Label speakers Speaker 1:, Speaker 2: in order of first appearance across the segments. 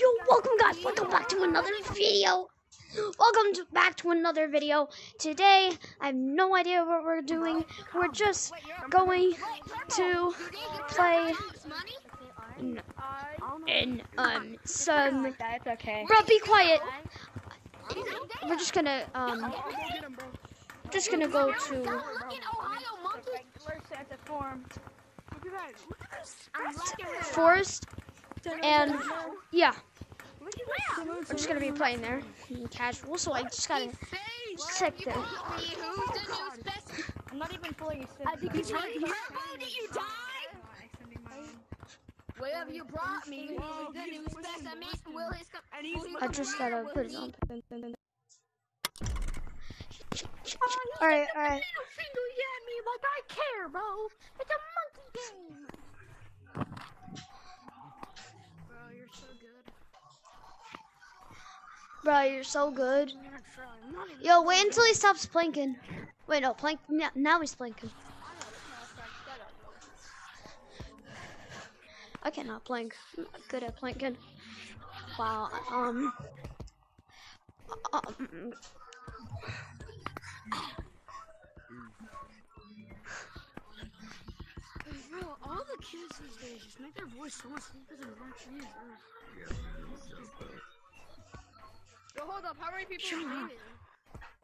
Speaker 1: Yo, welcome guys, welcome back to another video. Welcome to, back to another video. Today, I have no idea what we're doing. We're just going to play in, in um some. Bro, be quiet. We're just gonna um just gonna go to forest and yeah, we're just gonna be playing there in casual. So I just gotta check the.
Speaker 2: I'm not even fully
Speaker 3: I think he's right. Turbo, did you die? Well, you brought me the new specimen. Will his
Speaker 1: I just gotta put it on. All right, all right.
Speaker 3: Middle finger you at me like I care, bro. It's a monkey game. Bro, you're so good.
Speaker 1: Bro, you're so good.
Speaker 3: I'm not trying. I'm not even
Speaker 1: Yo, wait until he stops planking. Wait, no, plank. Now, now he's planking. I cannot plank. I'm not good at planking. Wow. Um. um
Speaker 3: Bro, all the kids these days just make their voice so much deeper than it actually is. Yo, hold up. How many people
Speaker 1: Shut
Speaker 3: are
Speaker 1: up.
Speaker 3: leaving?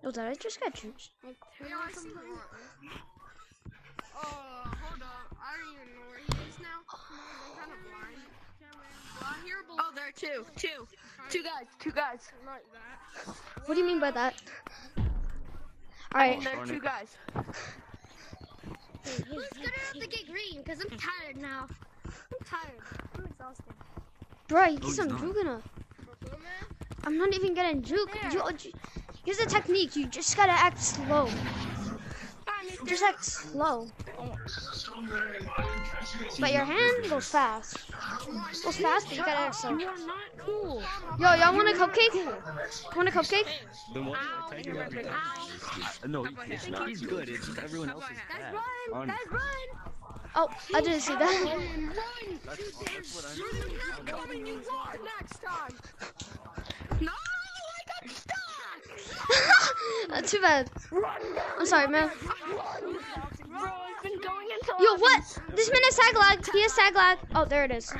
Speaker 1: no, did I just get juiced?
Speaker 3: Like two or something? Oh, hold up. I don't even know where he is now. I'm kind of blind. Well, I hear below.
Speaker 2: Oh, there are two. Two. Two guys. Two guys.
Speaker 3: Like that.
Speaker 1: What do you mean by that? Oh, Alright.
Speaker 2: I
Speaker 1: right.
Speaker 2: mean, there are two guys.
Speaker 3: Who's gonna have to get green? Because I'm tired now. I'm tired. I'm exhausted.
Speaker 1: Bro, you
Speaker 4: No,
Speaker 1: get
Speaker 4: he's
Speaker 1: some
Speaker 4: not.
Speaker 1: Juking
Speaker 3: Blue man?
Speaker 1: I'm not even getting juke.
Speaker 3: There.
Speaker 1: Ju- ju- here's the technique. You just gotta act slow.
Speaker 3: Bye, mister.
Speaker 1: Just act slow. But your hand goes fast. Goes fast, but you gotta act slow.
Speaker 2: You are not cool.
Speaker 1: Yo, y'all want a cupcake? Want a cupcake?
Speaker 4: Then why did I tag him every time? Uh, No, it's not. He's good. It's just everyone else is
Speaker 3: Guys, run! Guys, run!
Speaker 1: Oh, I didn't see that.
Speaker 3: Run!
Speaker 4: That's, that's what I'm.
Speaker 3: You're not coming, you are next time! No! I got stuck!
Speaker 1: Uh, too bad. I'm sorry, man.
Speaker 2: Bro, I've been going into.
Speaker 1: Yo, what? This man has tag lag. He has tag lag. Oh, there it is.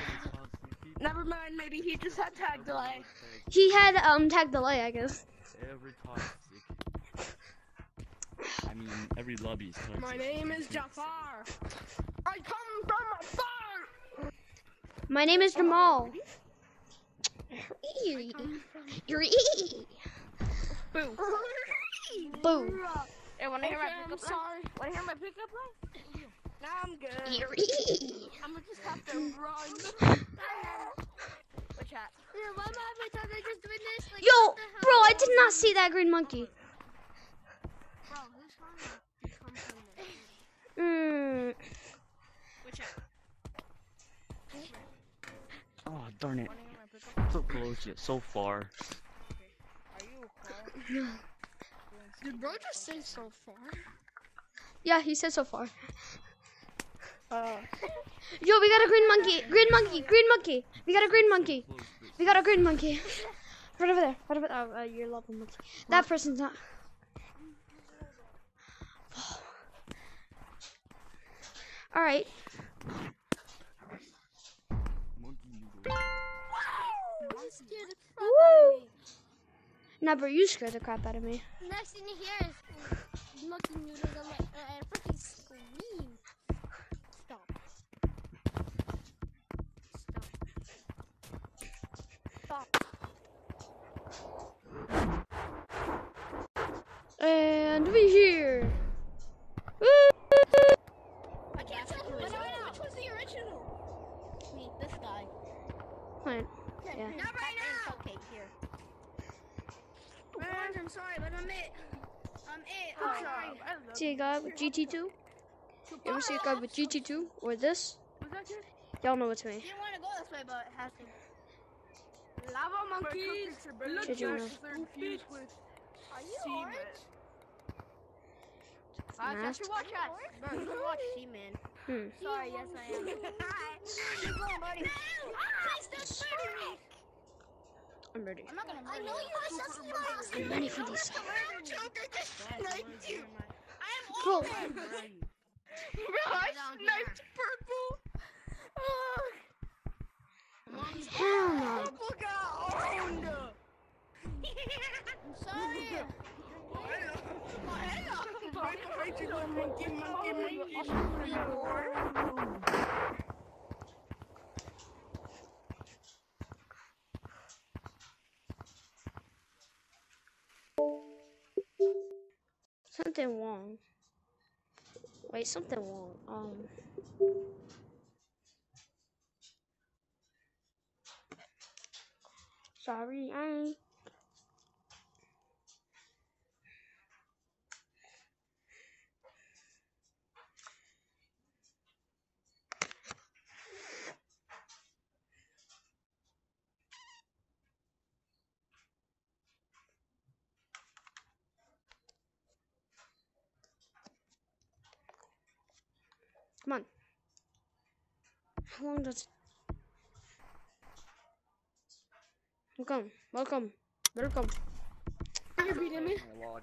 Speaker 2: Never mind. Maybe he just had tag delay.
Speaker 1: He had um tag delay, I guess.
Speaker 4: Every toxic. I mean, every lobby is toxic.
Speaker 3: My name is Jafar. I come from afar.
Speaker 1: My name is Jamal. Yuri.
Speaker 2: Boo.
Speaker 1: Boo.
Speaker 2: Hey, wanna hear my
Speaker 3: Okay, I'm
Speaker 2: pickup line?
Speaker 3: sorry.
Speaker 2: Wanna hear my pickup line? Nah, I'm good.
Speaker 1: Yuri.
Speaker 3: I'm gonna just have to run.
Speaker 2: Which hat?
Speaker 3: Yeah, why am I every time I just doing this? Like,
Speaker 1: Yo,
Speaker 3: what the hell?
Speaker 1: bro, I did not see that green monkey.
Speaker 3: Bro, who's trying to become?
Speaker 1: Mm.
Speaker 3: Which app?
Speaker 4: Oh, darn it.
Speaker 2: Wanna hear my pickup?
Speaker 4: So close yet so far.
Speaker 2: Are you a?
Speaker 3: Did bro just say so far?
Speaker 1: Yeah, he said so far.
Speaker 2: Uh,
Speaker 1: Yo, we got a green monkey. Green monkey. Green monkey. We got a green monkey. We got a green monkey. Right over there. Right over there. Oh, uh, you're level monkey. That person's not. All Nah, bro, you scared the crap out of me.
Speaker 3: Next thing you hear is looking you to the left uh, freaking scream. Stop. Stop. Stop.
Speaker 1: And we here. Woo!
Speaker 3: I can't tell who is which was the original.
Speaker 2: me, this guy.
Speaker 1: Fine. Yeah.
Speaker 3: Not right now.
Speaker 2: Okay, here.
Speaker 3: Man, I'm sorry, but I'm it. I'm it. I'm
Speaker 2: job.
Speaker 3: sorry.
Speaker 1: See a guy with GT2? You ever see a guy with GT2 or this?
Speaker 2: Was that good?
Speaker 1: Y'all know it's me.
Speaker 3: didn't want to go this way, but it has to. Lava monkeys.
Speaker 1: Should you know?
Speaker 3: Are you orange?
Speaker 2: I
Speaker 1: Masked.
Speaker 2: watch that. Bro, you should watch Seaman.
Speaker 1: Hmm.
Speaker 3: Sorry, yes I am. Hi. Where you going, buddy? Please don't murder me.
Speaker 1: I'm ready.
Speaker 2: I'm not gonna murder I know you are so
Speaker 1: I'm ready for these.
Speaker 2: Bro,
Speaker 1: Bro,
Speaker 3: Bro, I sniped purple. Oh,
Speaker 1: hell no.
Speaker 3: purple got owned.
Speaker 2: I'm sorry.
Speaker 1: Something wrong. Wait, something wrong. Um. Sorry, I. Come on. How long does it? Welcome, welcome, welcome.
Speaker 3: You're beating me.
Speaker 4: My lord.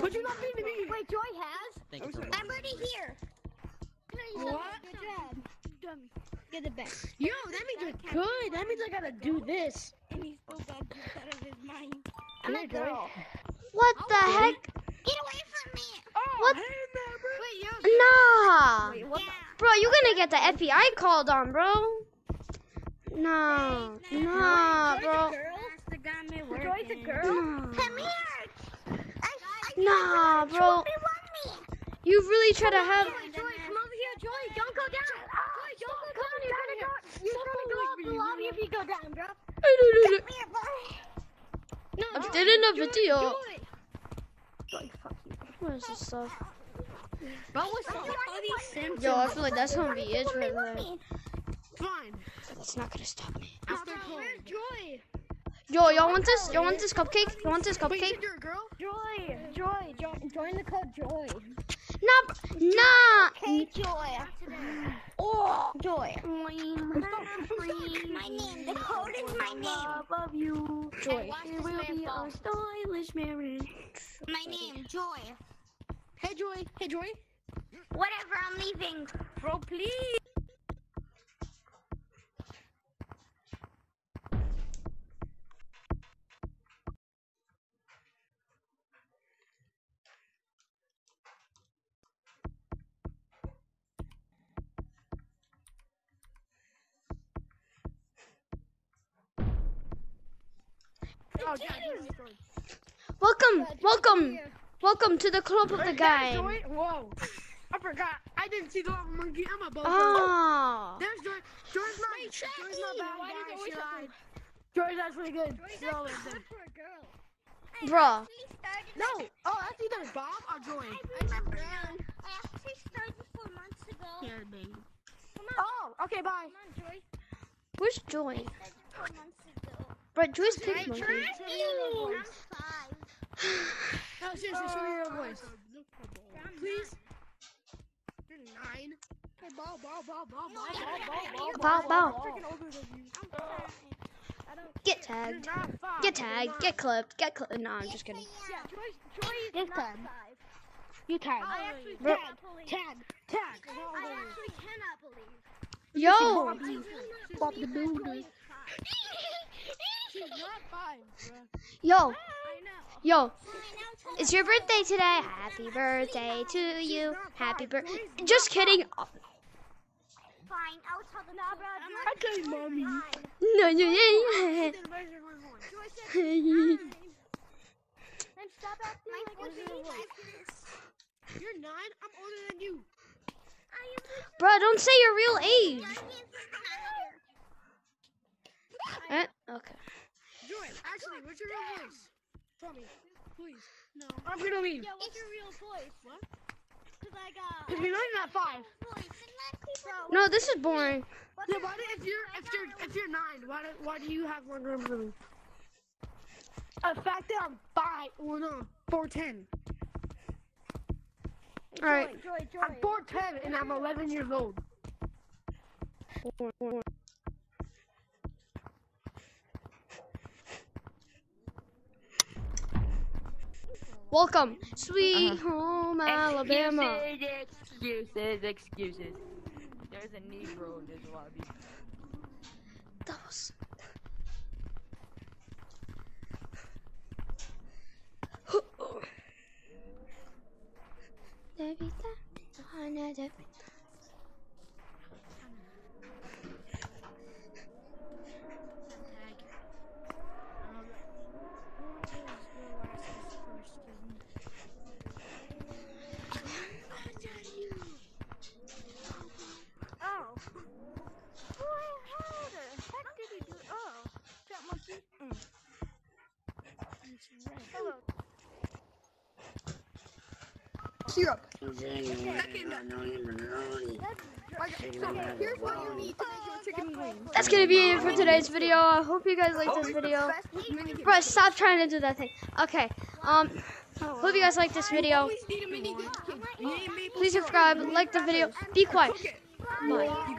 Speaker 3: But you're not beating me.
Speaker 2: Wait, Joy has?
Speaker 4: Thank you so.
Speaker 2: I'm already here.
Speaker 3: What?
Speaker 2: Good job. Dummy. Get it back.
Speaker 3: Yo, that means you're good. That means I gotta do this.
Speaker 2: And he still got kicked out of his mind.
Speaker 3: I'm a girl.
Speaker 1: What the oh. heck?
Speaker 2: Get away from me.
Speaker 3: Oh,
Speaker 1: What?
Speaker 3: hey, man, bro.
Speaker 2: Wait, yo.
Speaker 1: Nah,
Speaker 3: Wait, what?
Speaker 2: Yeah.
Speaker 1: Bro, you're gonna get the FBI called on, bro? Nah, nah, bro.
Speaker 2: the guy me
Speaker 3: Joy's a girl?
Speaker 1: Nah.
Speaker 2: Come here. I, I
Speaker 1: Nah, bro.
Speaker 2: They want me.
Speaker 1: You really try to have.
Speaker 2: Joy, Joy, come over here, Joy. Don't go down. Joy, don't go down. You're gonna go. You're gonna go up the lobby if you go down, bro. Come here, boy. No,
Speaker 1: I did in a video.
Speaker 2: Joy.
Speaker 3: Joy, fuck you.
Speaker 1: What is this stuff?
Speaker 3: Bro, what's up?
Speaker 2: All these Simpsons.
Speaker 1: Yo, I feel like that's gonna be it
Speaker 2: They
Speaker 1: right
Speaker 2: want me.
Speaker 3: Fine.
Speaker 1: That's not gonna stop me.
Speaker 3: After
Speaker 2: Where's Joy?
Speaker 1: Yo, y'all want this? Y'all want this cupcake? Y'all want this cupcake?
Speaker 3: think girl?
Speaker 2: Joy, Joy, join, join the code Joy.
Speaker 1: Nah, nah.
Speaker 2: Hey, Joy. Oh, Joy. My name. The code is my name.
Speaker 3: love you.
Speaker 1: Joy.
Speaker 2: It will be a
Speaker 3: stylish marriage.
Speaker 2: My name, Joy.
Speaker 3: Hey, Joy. Hey, Joy.
Speaker 2: Whatever, I'm leaving.
Speaker 3: Bro, please. Oh, yeah, Joy.
Speaker 1: Welcome, welcome, welcome to the club of the
Speaker 3: Hey,
Speaker 1: game.
Speaker 3: Joy. Whoa. I forgot. I didn't see the lava monkey. I'm a bozo.
Speaker 1: Ah.
Speaker 3: There's Joy. Joy's not. Joy's not bad.
Speaker 2: Why did
Speaker 3: guys.
Speaker 2: you
Speaker 3: She lied. Joy's actually good. She always did.
Speaker 2: for a girl.
Speaker 1: Bruh.
Speaker 3: No. Oh, that's either Bob or Joy.
Speaker 2: I remember. I actually started four months ago.
Speaker 3: Yeah, baby.
Speaker 2: Come on,
Speaker 3: Oh, okay, bye.
Speaker 2: come on, Joy.
Speaker 1: Where's Joy?
Speaker 2: Started four months ago.
Speaker 1: Bro, Joy's pig monkey.
Speaker 2: Ew. I'm five.
Speaker 3: No, seriously, show me your oh, voice. Please. You're nine. Hey, ball, ball, ball, ball, ball, ball, ball,
Speaker 1: Bow,
Speaker 3: ball.
Speaker 1: bow.
Speaker 3: I'm freaking older than you.
Speaker 2: I'm five. I
Speaker 1: Get tagged. Get tagged. Get clipped. Get clipped. Nah, I'm just kidding.
Speaker 2: Yeah, Joy, Joy is
Speaker 3: This
Speaker 2: not
Speaker 3: time.
Speaker 2: five.
Speaker 3: You tag.
Speaker 2: I actually
Speaker 1: Bro-
Speaker 3: Tag. Tag.
Speaker 2: I actually cannot believe.
Speaker 1: Yo.
Speaker 2: I
Speaker 3: Bob the
Speaker 2: that
Speaker 3: Builder.
Speaker 2: Joy is five.
Speaker 3: She's not five, bruh.
Speaker 1: Yo. Yo.
Speaker 2: Fine, I'll tell
Speaker 1: It's your birthday today. Happy birthday to you. Happy birthday. Just kidding. Oh,
Speaker 2: Fine, I'll tell them. Nah, bro,
Speaker 3: I tell you, mommy.
Speaker 1: No, no, yeah.
Speaker 2: Joy said fine. Then stop acting like
Speaker 3: what's
Speaker 2: you're
Speaker 3: your
Speaker 2: being
Speaker 3: voice?
Speaker 2: like this.
Speaker 3: You're nine. I'm older than you.
Speaker 1: Bro, don't say your real age.
Speaker 2: am
Speaker 1: Eh, okay.
Speaker 3: Joy, what's your real voice? Tell me, please. No. I'm gonna leave.
Speaker 2: Yeah, what's your real voice?
Speaker 3: What?
Speaker 2: Cause I got.
Speaker 3: Cause we know you're not five.
Speaker 2: Voice and.
Speaker 1: No, this is boring.
Speaker 3: Yeah, why do, if you're if you're if you're nine, why do, why do you have one room than me? The fact that I'm five, well no, four ten.
Speaker 1: All right.
Speaker 2: Joy, Joy.
Speaker 3: I'm four ten and I'm eleven years old.
Speaker 1: Welcome, sweet uh-huh. home Alabama.
Speaker 5: Excuses, excuses, excuses. There's a Negro in this lobby.
Speaker 1: That was.
Speaker 5: Oh. Boy, how the heck did he do? Oh, that monkey. Mm. Hello.
Speaker 3: Syrup. Second. Okay, so here's what you need to make your chicken wings.
Speaker 1: That's gonna be it for today's video. I hope you guys like this video. Bro, stop trying to do that thing. Okay. Um. Hope you guys like this video. Please subscribe, like the video. Be quiet. Bye.